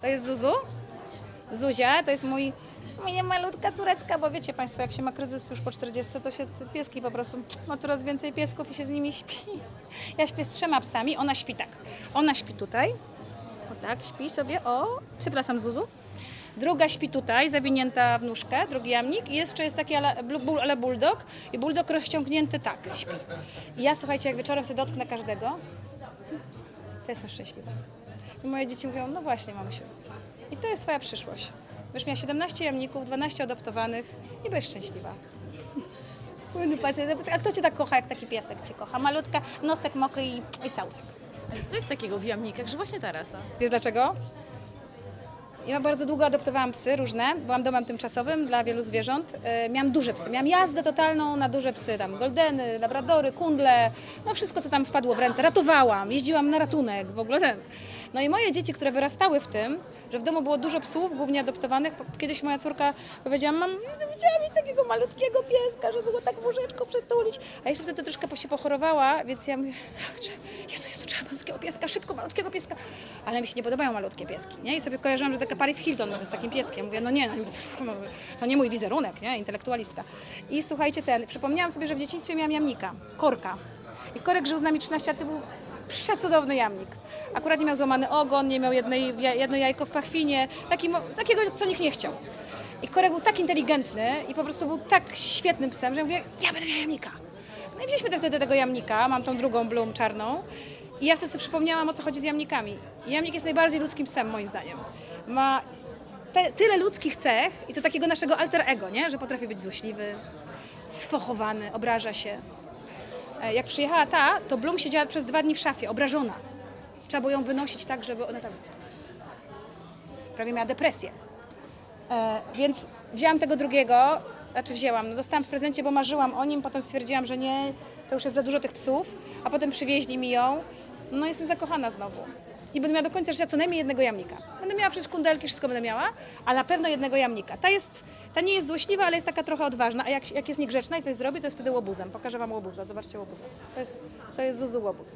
To jest Zuzu. Zuzia to jest mój, moja malutka córeczka, bo wiecie Państwo, jak się ma kryzys już po 40, to się pieski po prostu, ma coraz więcej piesków i się z nimi śpi. Ja śpię z trzema psami, ona śpi tak. Ona śpi tutaj, o tak, śpi sobie, o, przepraszam Zuzu. Druga śpi tutaj, zawinięta w nóżkę, drugi jamnik i jeszcze jest taki ale, ale bulldog i bulldog rozciągnięty tak, śpi. I ja słuchajcie, jak wieczorem sobie dotknę każdego, to jestem szczęśliwa. I moje dzieci mówią, no właśnie mamusiu. I to jest twoja przyszłość. Będziesz miała 17 jamników, 12 adoptowanych i będziesz szczęśliwa. A kto cię tak kocha, jak taki piesek cię kocha? Malutka, nosek mokry i, i całusek. Co jest takiego w jamnikach, że właśnie ta rasa? Wiesz dlaczego? Ja bardzo długo adoptowałam psy różne, byłam domem tymczasowym dla wielu zwierząt. E, Miałam duże psy, miałam jazdę totalną na duże psy, tam goldeny, labradory, kundle, no wszystko co tam wpadło w ręce. Ratowałam, jeździłam na ratunek, w ogóle ten. No i moje dzieci, które wyrastały w tym, że w domu było dużo psów, głównie adoptowanych, kiedyś moja córka powiedziała, mam, widziałam mi takiego malutkiego pieska, żeby go tak w łóżeczko przytulić. A jeszcze wtedy troszkę się pochorowała, więc ja mówię, malutkiego pieska, szybko malutkiego pieska. Ale mi się nie podobają malutkie pieski, nie? I sobie kojarzyłam, że taka Paris Hilton z takim pieskiem. Mówię, no nie, no, no, to nie mój wizerunek, nie? Intelektualistka. I słuchajcie, ten, przypomniałam sobie, że w dzieciństwie miałam jamnika, korka. I korek żył z nami 13 lat, to był przecudowny jamnik. Akurat nie miał złamany ogon, nie miał jednej, jedno jajko w pachwinie, taki, takiego, co nikt nie chciał. I korek był tak inteligentny i po prostu był tak świetnym psem, że mówię, ja będę miała jamnika. No i wzięliśmy wtedy tego jamnika, mam tą drugą Bloom czarną. I ja wtedy sobie przypomniałam, o co chodzi z jamnikami. Jamnik jest najbardziej ludzkim psem, moim zdaniem. Ma te, tyle ludzkich cech i to takiego naszego alter ego, nie? że potrafi być złośliwy, sfochowany, obraża się. E, Jak przyjechała ta, to Bloom siedziała przez dwa dni w szafie, obrażona. Trzeba było ją wynosić tak, żeby ona tam... Prawie miała depresję. E, więc wzięłam tego drugiego, znaczy wzięłam, no dostałam w prezencie, bo marzyłam o nim, potem stwierdziłam, że nie, to już jest za dużo tych psów, a potem przywieźli mi ją, no jestem zakochana znowu. I będę miała do końca życia co najmniej jednego jamnika. Będę miała przecież kundelki, wszystko będę miała, ale na pewno jednego jamnika. Ta, jest, ta nie jest złośliwa, ale jest taka trochę odważna, a jak, jak jest niegrzeczna i coś zrobi, to jest wtedy łobuzem. Pokażę wam łobuza, zobaczcie łobuza. To jest, to jest Zuzu łobuz.